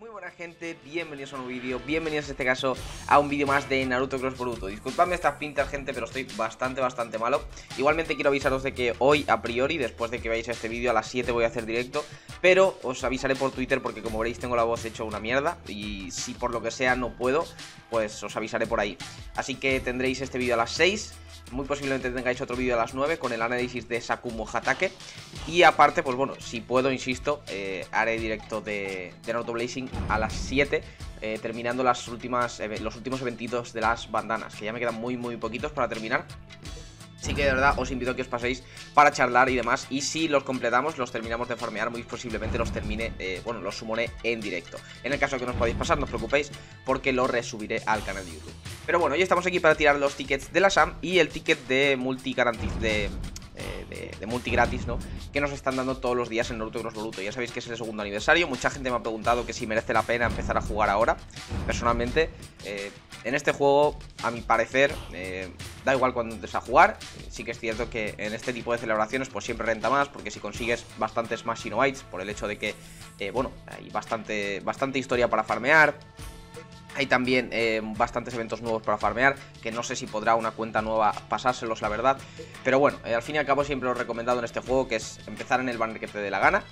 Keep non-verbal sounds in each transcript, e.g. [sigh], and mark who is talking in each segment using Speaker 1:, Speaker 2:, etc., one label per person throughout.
Speaker 1: Muy buena gente, bienvenidos a un nuevo vídeo, bienvenidos en este caso a un vídeo más de Naruto Cross Boruto. Disculpadme estas pintas gente, pero estoy bastante, bastante malo. Igualmente quiero avisaros de que hoy, a priori, después de que veáis este vídeo, a las 7 voy a hacer directo Pero os avisaré por Twitter porque como veréis tengo la voz hecho una mierda Y si por lo que sea no puedo, pues os avisaré por ahí. Así que tendréis este vídeo a las 6 muy posiblemente tengáis otro vídeo a las 9 con el análisis de Sakumo Hatake. Y aparte, pues bueno, si puedo, insisto, eh, haré directo de, de Naruto Blazing a las 7. Eh, terminando las últimas, los últimos eventitos de las bandanas, que ya me quedan muy muy poquitos para terminar. Así que de verdad os invito a que os paséis para charlar y demás. Y si los completamos, los terminamos de farmear, muy posiblemente los termine, eh, bueno, los sumone en directo. En el caso que no os podáis pasar, no os preocupéis, porque lo resubiré al canal de YouTube. Pero bueno, hoy estamos aquí para tirar los tickets de la SAM y el ticket de multi de de, multi gratis, ¿no? Que nos están dando todos los días en Naruto Cross Boruto. Ya sabéis que es el segundo aniversario. Mucha gente me ha preguntado que si merece la pena empezar a jugar ahora. Personalmente, eh, en este juego, a mi parecer, eh, da igual cuando entres a jugar. Sí que es cierto que en este tipo de celebraciones, pues siempre renta más, porque si consigues bastantes más Shinobites, por el hecho de que, eh, bueno, hay bastante, bastante historia para farmear. Hay también eh, bastantes eventos nuevos para farmear, que no sé si podrá una cuenta nueva pasárselos, la verdad. Pero bueno, eh, al fin y al cabo siempre lo he recomendado en este juego, que es empezar en el banner que te dé la gana.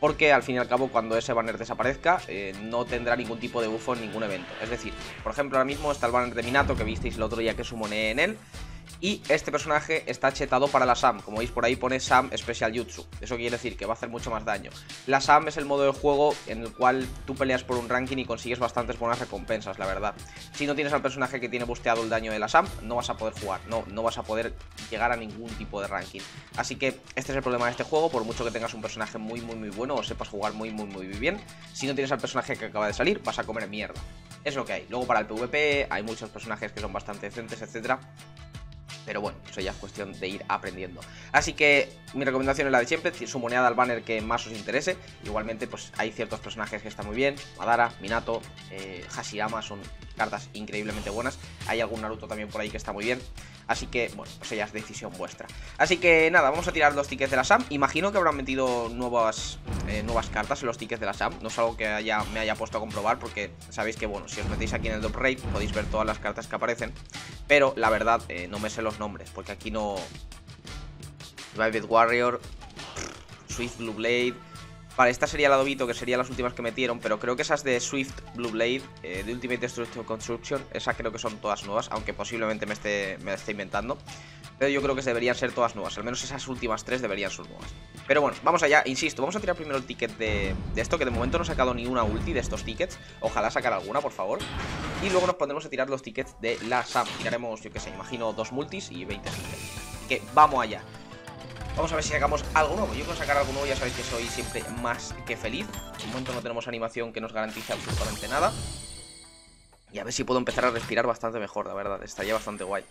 Speaker 1: Porque al fin y al cabo cuando ese banner desaparezca eh, no tendrá ningún tipo de bufo en ningún evento. Es decir, por ejemplo ahora mismo está el banner de Minato que visteis el otro día que sumoné en él. Y este personaje está chetado para la SAM, como veis por ahí pone SAM Special Jutsu, eso quiere decir que va a hacer mucho más daño. La SAM es el modo de juego en el cual tú peleas por un ranking y consigues bastantes buenas recompensas, la verdad. Si no tienes al personaje que tiene busteado el daño de la SAM, no vas a poder jugar, no, no vas a poder llegar a ningún tipo de ranking. Así que este es el problema de este juego, por mucho que tengas un personaje muy muy muy bueno o sepas jugar muy muy muy bien, si no tienes al personaje que acaba de salir, vas a comer mierda. Es lo que hay. Luego para el PvP hay muchos personajes que son bastante decentes, etcétera pero bueno, eso ya es cuestión de ir aprendiendo. Así que mi recomendación es la de siempre, sumonead al banner que más os interese. Igualmente, pues hay ciertos personajes que están muy bien. Madara, Minato, eh, Hashirama son cartas increíblemente buenas. Hay algún Naruto también por ahí que está muy bien. Así que, bueno, pues ya es decisión vuestra. Así que nada, vamos a tirar los tickets de la SAM. Imagino que habrán metido nuevas, eh, nuevas cartas en los tickets de la SAM. No es algo que haya, me haya puesto a comprobar porque sabéis que, bueno, si os metéis aquí en el Top Rate podéis ver todas las cartas que aparecen. Pero la verdad, eh, no me sé los nombres porque aquí no... Vivid Warrior, Swift Blue Blade, Vale, esta sería la Dobito, que serían las últimas que metieron, pero creo que esas de Swift Blue Blade, eh, de Ultimate Destruction Construction, esas creo que son todas nuevas, aunque posiblemente me esté, me esté inventando. Pero yo creo que deberían ser todas nuevas, al menos esas últimas tres deberían ser nuevas. Pero bueno, vamos allá, insisto, vamos a tirar primero el ticket de, de esto, que de momento no he sacado ni una ulti de estos tickets. Ojalá sacar alguna, por favor. Y luego nos pondremos a tirar los tickets de la SAM. Tiraremos, yo qué sé, imagino dos multis y 20 tickets. que vamos allá. Vamos a ver si sacamos algo nuevo. Yo con sacar algo nuevo ya sabéis que soy siempre más que feliz. De momento no tenemos animación que nos garantice absolutamente nada. Y a ver si puedo empezar a respirar bastante mejor, la verdad. Estaría bastante guay.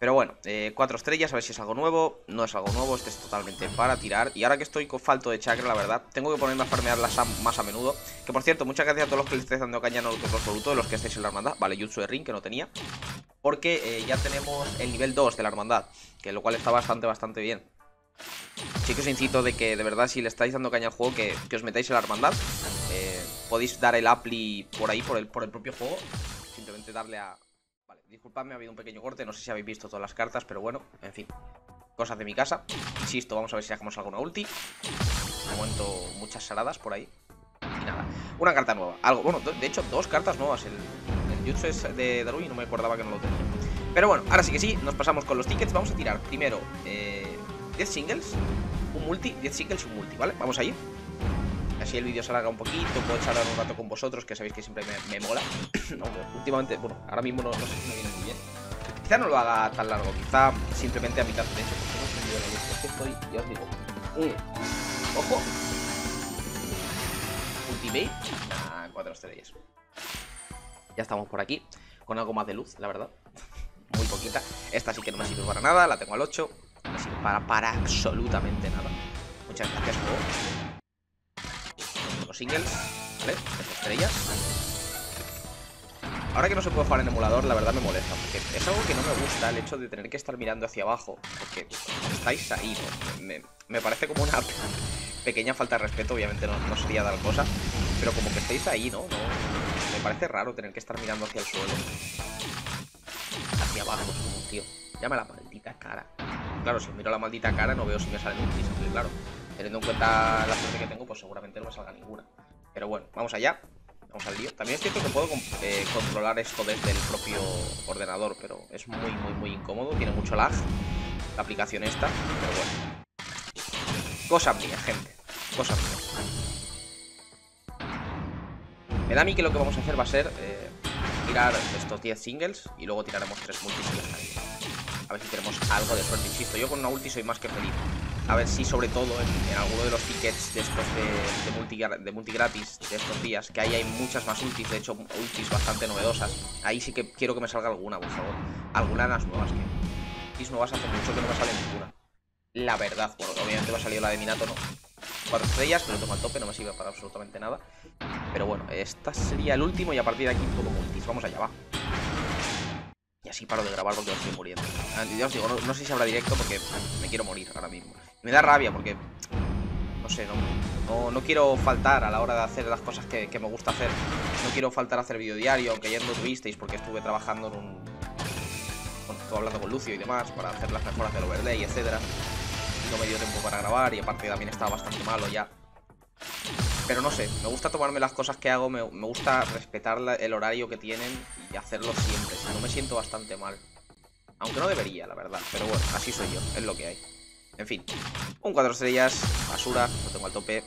Speaker 1: Pero bueno, eh, cuatro estrellas, a ver si es algo nuevo. No es algo nuevo, este es totalmente para tirar. Y ahora que estoy con falto de chakra, la verdad, tengo que ponerme a farmear la SAM más a menudo. Que por cierto, muchas gracias a todos los que le estéis dando caña a Absoluto, de los que estáis en la hermandad. Vale, Jutsu de Ring, que no tenía. Porque eh, ya tenemos el nivel 2 de la hermandad, que lo cual está bastante, bastante bien. Sí que os incito de que, de verdad, si le estáis dando caña al juego, que, os metáis en la hermandad. Eh, podéis dar el apply por ahí, por el, por el propio juego. Simplemente darle a... Vale, disculpadme, ha habido un pequeño corte. No sé si habéis visto todas las cartas, pero bueno, en fin. Cosas de mi casa. Insisto, vamos a ver si hacemos alguna ulti. De muchas saladas por ahí. Y nada. Una carta nueva. Algo, bueno, de hecho, dos cartas nuevas. El, el Jutsu es de Darui, no me acordaba que no lo tenía. Pero bueno, ahora sí que sí, nos pasamos con los tickets. Vamos a tirar primero... Eh, 10 singles, un multi, 10 singles y un multi, ¿vale? Vamos allí. Así el vídeo se alarga un poquito, puedo charlar un rato con vosotros, que sabéis que siempre me, mola. [clears throat] no, últimamente, bueno, ahora mismo no, sé si me viene muy bien. Quizá no lo haga tan largo, quizá simplemente a mitad de hecho, porque no estoy, ya os digo. Mm. ¡Ojo! Ultimate, ah, cuatro estrellas. Ya estamos por aquí, con algo más de luz, la verdad. [laughs] Muy poquita. Esta sí que no me sirve para nada, la tengo al 8 para, para absolutamente nada. Muchas gracias, juego. Los singles, ¿vale? estrellas. Ahora que no se puede jugar en emulador, la verdad me molesta, porque es algo que no me gusta, el hecho de tener que estar mirando hacia abajo, porque estáis ahí, me, me parece como una [laughs] pequeña falta de respeto, obviamente no, no sería tal cosa, pero como que estáis ahí, ¿no? Me parece raro tener que estar mirando hacia el suelo. Hacia abajo, como tío. Llama la maldita cara. Claro, si miro la maldita cara no veo si me sale un claro. Teniendo en cuenta la suerte que tengo, pues seguramente no me salga ninguna. Pero bueno, vamos allá. Vamos al lío. También es cierto que puedo eh, controlar esto desde el propio ordenador, pero es muy, muy, muy incómodo. Tiene mucho lag la aplicación esta, pero bueno. Cosa mía, gente. Cosa mía. Me da a mí que lo que vamos a hacer va a ser eh, tirar estos 10 singles y luego tiraremos 3 multis y A ver si tenemos algo de suerte, insisto. Yo con una ulti soy más que feliz. A ver si sobre todo en, alguno de los tickets de estos de, multi, de multi gratis de estos días, que ahí hay muchas más ultis, de hecho ultis bastante novedosas. Ahí sí que quiero que me salga alguna, por favor. Alguna de las nuevas que... Ultis nuevas hace mucho que no me sale ninguna. La verdad, bueno, obviamente me ha salido la de Minato, ¿no? Cuatro estrellas, pero tengo al tope, no me sirve para absolutamente nada. Pero bueno, esta sería el último y a partir de aquí todo multis. Vamos allá, va. Así paro de grabar porque estoy muriendo. Ah, ya os digo, no, sé si habrá directo porque me quiero morir ahora mismo. me da rabia porque... No sé, no, no, quiero faltar a la hora de hacer las cosas que, me gusta hacer. No quiero faltar a hacer vídeo diario, aunque ayer no tuvisteis porque estuve trabajando en un... Bueno, estuve hablando con Lucio y demás para hacer las mejoras del overlay, etcétera no me dio tiempo para grabar y aparte también estaba bastante malo ya. Pero no sé, me gusta tomarme las cosas que hago, me, gusta respetar el horario que tienen y hacerlo siempre, si no me siento bastante mal. Aunque no debería, la verdad, pero bueno, así soy yo, es lo que hay. En fin, un 4 estrellas, basura, lo tengo al tope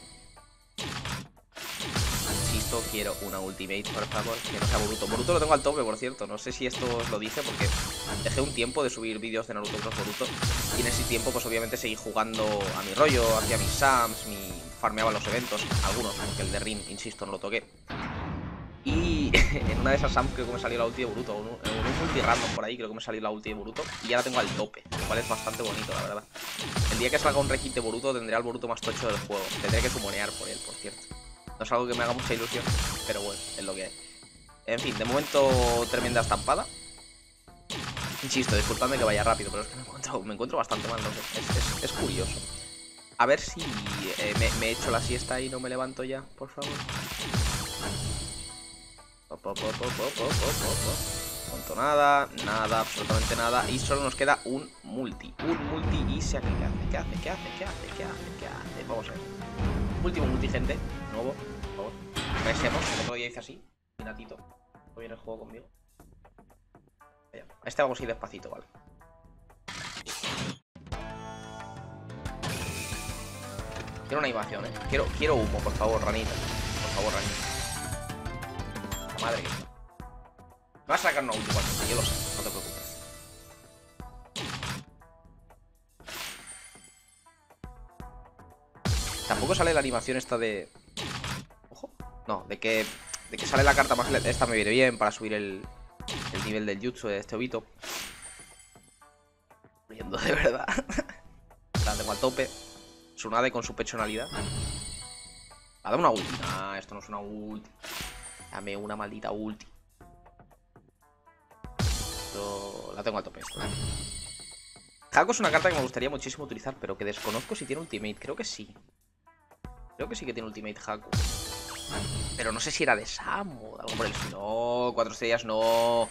Speaker 1: quiero una ultimate, por favor, que no sea Boruto. Boruto lo tengo al tope, por cierto, no sé si esto os lo dice porque dejé un tiempo de subir vídeos de Naruto Cross Boruto y en ese tiempo pues obviamente seguí jugando a mi rollo, hacía mis Sams, mi... farmeaba los eventos, algunos, porque el de Rin, insisto, no lo toqué. Y [laughs] en una de esas Sams creo que me salió la ulti de Boruto, en un, multi random por ahí creo que me salió la ulti de Boruto y ya la tengo al tope, lo cual es bastante bonito, la verdad. El día que salga un rekit de Boruto tendré al Boruto más tocho del juego, tendré que sumonear por él, por cierto. No es algo que me haga mucha ilusión, pero bueno, es lo que hay. En fin, de momento tremenda estampada. Insisto, disculpadme que vaya rápido, pero es que me encuentro, me encuentro bastante mal, no sé. Es, curioso. A ver si eh, me, me echo la siesta y no me levanto ya, por favor. Nada, nada, absolutamente nada. Y solo nos queda un multi. Un multi y se hace. ¿Qué hace? ¿Qué hace? ¿Qué hace? ¿Qué hace? ¿Qué hace? Vamos a ver. Último multi, gente. Nuevo, por favor. Regresemos, el otro día hice así. Minatito. Hoy viene el juego conmigo. Este vamos a ir despacito, ¿vale? Quiero una animación, ¿eh? Quiero, quiero humo, por favor, ranita. Por favor, ranita. Madre vas a sacar una última, yo lo sé, no te preocupes. Tampoco sale la animación esta de... Ojo. No, de que, de que sale la carta más... Esta me viene bien para subir el, el nivel del jutsu de este obito. Viendo de verdad. [laughs] la tengo al tope. Tsunade con su personalidad. Ha dado una ulti. Ah, esto no es una ulti. Dame una maldita ulti. La tengo al tope. Haku es una carta que me gustaría muchísimo utilizar, pero que desconozco si tiene ultimate. Creo que sí. Creo que sí que tiene Ultimate Haku. Pero no sé si era de Sam o algo por el. No, cuatro estrellas no.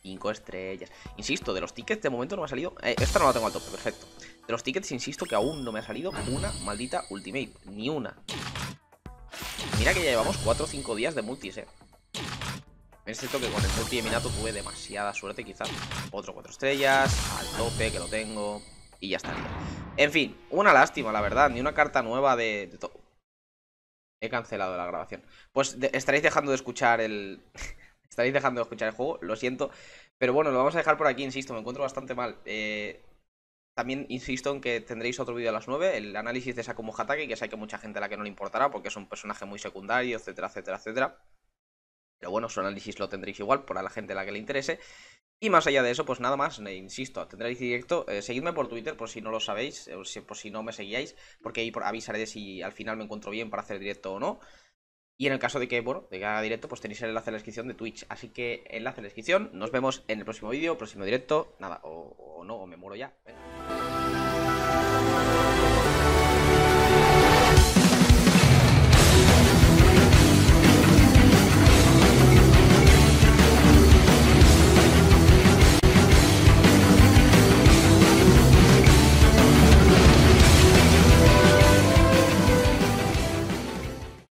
Speaker 1: Cinco estrellas. Insisto, de los tickets de momento no me ha salido. Eh, esta no la tengo al tope, perfecto. De los tickets, insisto que aún no me ha salido una maldita Ultimate. Ni una. Mira que ya llevamos 4 o 5 días de multis, eh. Es cierto que con el multi de Minato tuve demasiada suerte, quizás. Otro 4 estrellas, al tope, que lo tengo. Y ya estaría. En fin, una lástima, la verdad. Ni una carta nueva de, de todo. He cancelado la grabación. Pues estaréis dejando de escuchar el... [laughs] estaréis dejando de escuchar el juego, lo siento. Pero bueno, lo vamos a dejar por aquí, insisto, me encuentro bastante mal. Eh, también insisto en que tendréis otro vídeo a las 9, el análisis de Sakumo Hatake, que sé que mucha gente a la que no le importará porque es un personaje muy secundario, etcétera, etcétera, etcétera. Pero bueno, su análisis lo tendréis igual por a la gente a la que le interese. Y más allá de eso, pues nada más, insisto, tendréis directo. Eh, seguidme por Twitter por si no lo sabéis, por si no me seguíais, porque ahí avisaré de si al final me encuentro bien para hacer directo o no. Y en el caso de que, bueno, de haga directo, pues tenéis el enlace en la descripción de Twitch. Así que enlace en la descripción, nos vemos en el próximo vídeo, próximo directo. Nada, o, o no, o me muero ya. Venga.